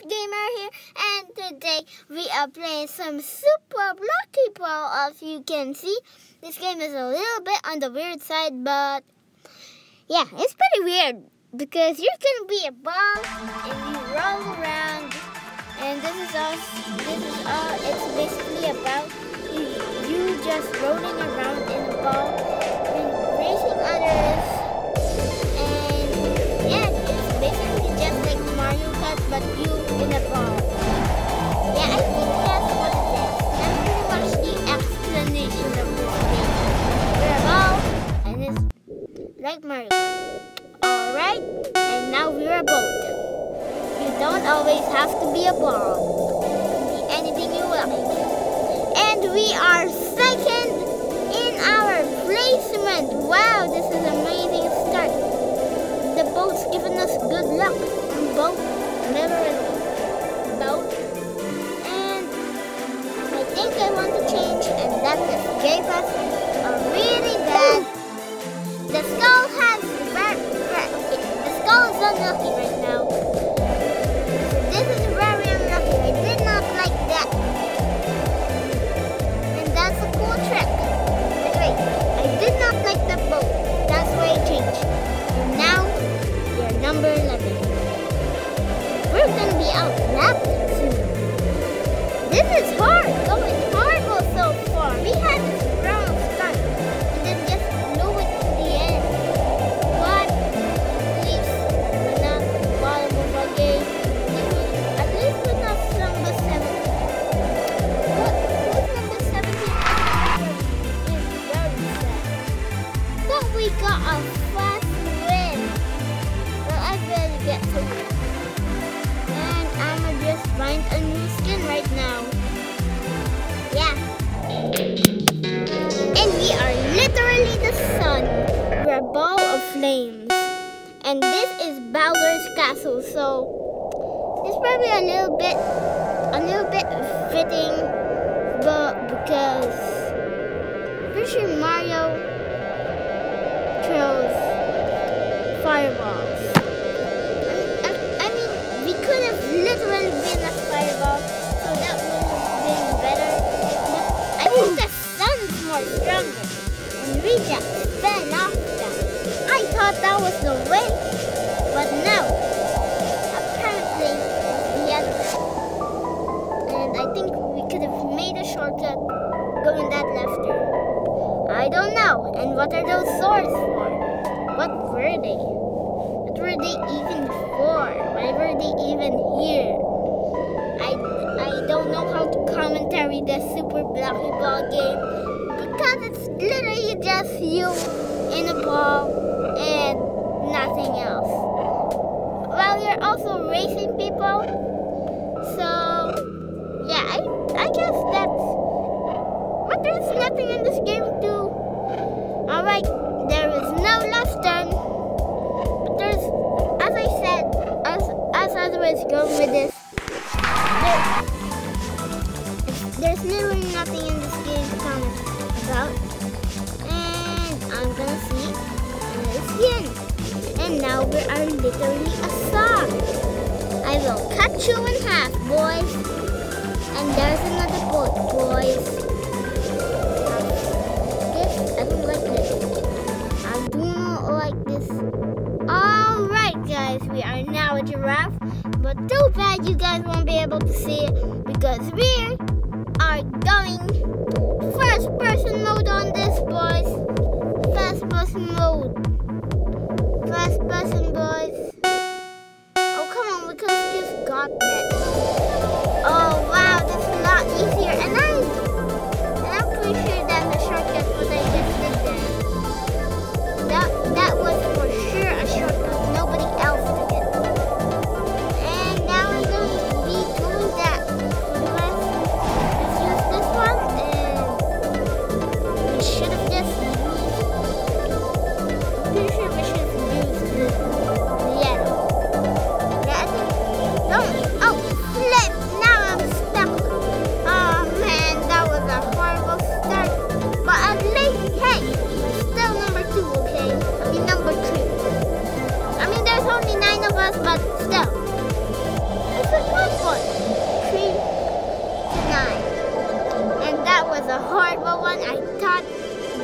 Gamer here, and today we are playing some Super Blocky Ball. As you can see, this game is a little bit on the weird side, but yeah, it's pretty weird because you're gonna be a ball and you roll around, and this is all. This is all. It's basically about you, you just rolling around in a ball always have to be a can be anything you like. And we are second in our placement. Wow, this is an amazing start. The boat's giving us good luck. Boat, literally. Boat. And I think I want to change, and that just gave us This is hard. So it's probably a little bit a little bit fitting but because pretty sure Mario throws fireballs. I, I, I mean we could have literally been a fireball, so that would have been better. But I think the sun's more stronger. And we just fell off that. I thought that was the way, what are those swords for? What were they? What were they even for? Why were they even here? I, I don't know how to commentary the Super Blocky Ball game because it's literally just you in a ball and nothing else. Well, you're also racing people, so yeah, I, I guess that's. But there's nothing in this game was going with this, there's literally nothing in this game to comment about. And I'm gonna see skin. And now we are literally a song. I will cut you in half, boys. And there's another boat, boys. This, I don't like this. I do not like this. Alright, guys, we are now a giraffe. But too bad you guys won't be able to see it because we are going first person mode on this, boys. First person mode. First person, boys. Oh, come on, we could have just got that. Oh,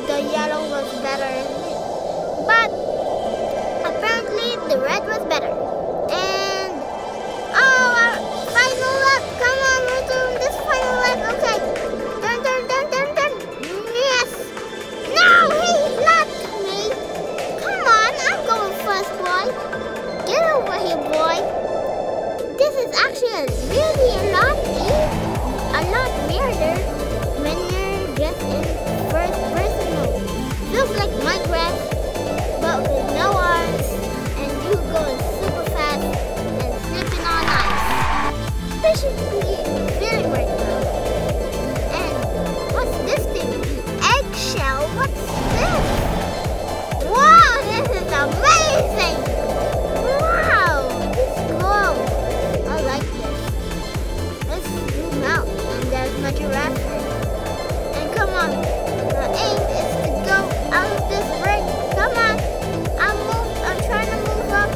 the yellow was better But apparently the red was better. And oh, our final lap! Come on, we're doing this final lap. Okay. Turn, turn, turn, turn, turn. Yes. No, he left me. Come on, I'm going first, boy. Get over here, boy. This is actually really a lot. amazing! Wow. I like this. There's giraffe. And come on, aim is to go out this ring. Come on, I'm move. I'm trying to move up.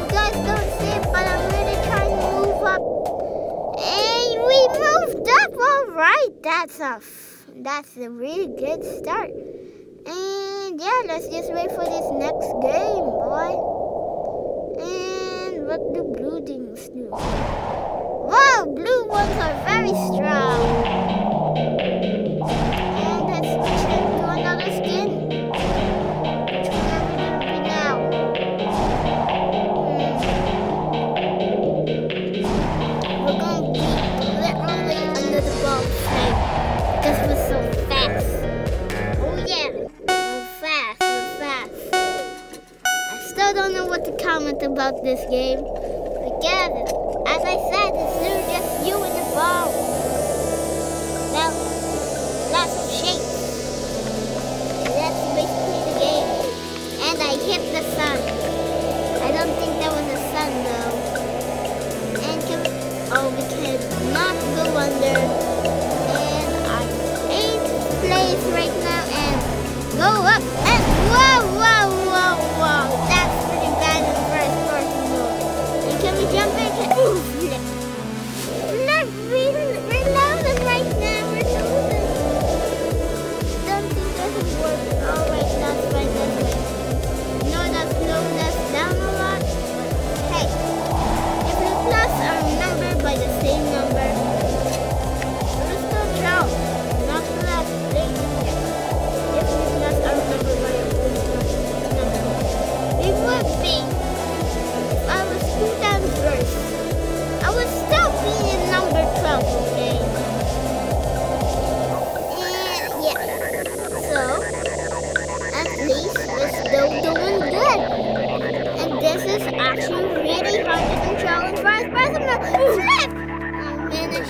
You guys don't see it, but I'm really trying to move up. And we moved up, all right. That's a, that's a really good start. And yeah, let's just wait for this next game, boy. And what do blue things do? Wow, blue ones are very strong. And let's change to another skin. this game.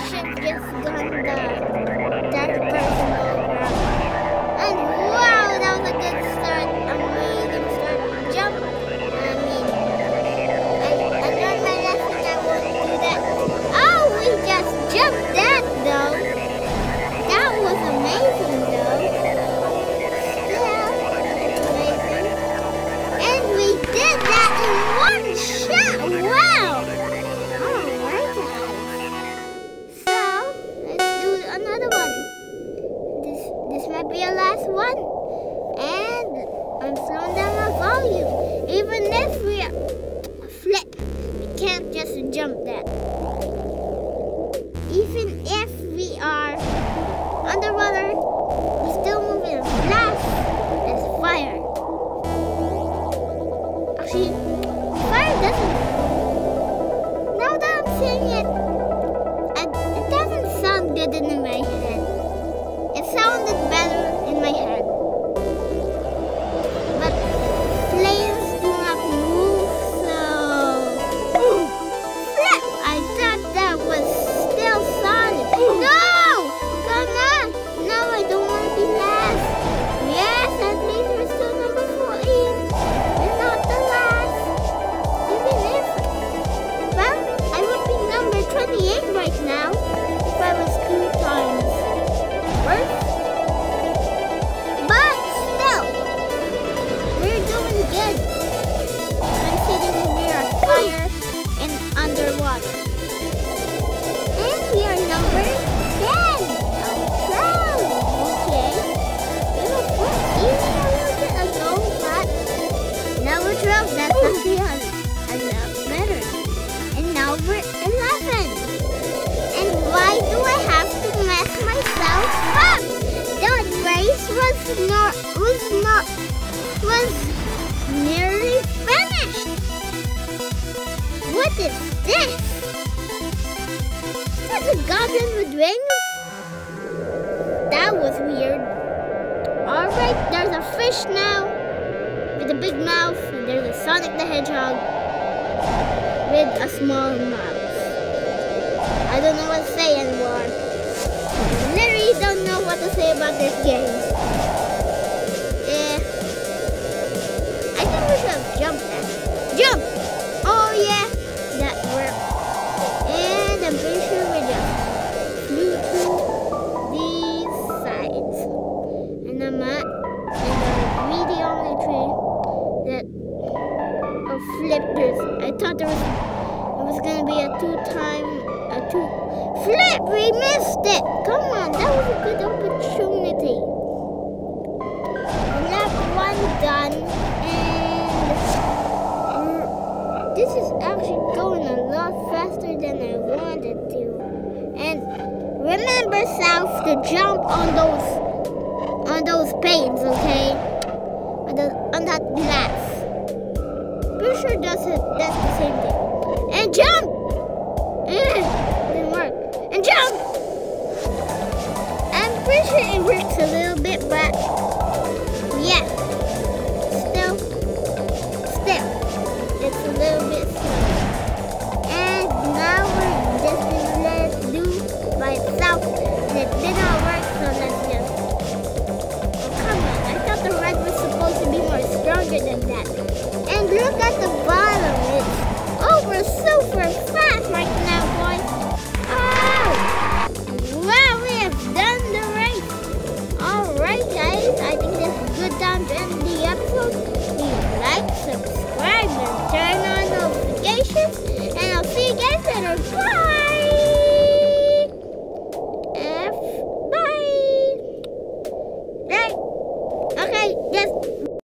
ship just gone down. That's personal. And wow, that was a good was not was not was nearly finished. What is this? Is a goblin with wings? That was weird. Alright, there's a fish now with a big mouth, and there's a Sonic the Hedgehog with a small mouth. I don't know what to say anymore. I literally don't know what to say about this game. Should have jumped that. Jump! Oh yeah, that worked. And I'm pretty sure we just flew to these sides. And I'm at and the the only tree that oh flip this. I thought there was it was gonna be a two this is actually going a lot faster than I wanted to. And remember, South, to jump on those on those panes, okay? On, the, on that glass. Pretty sure that's, it, that's the same thing. And jump! Didn't work. And jump! I'm pretty sure it works a little bit, but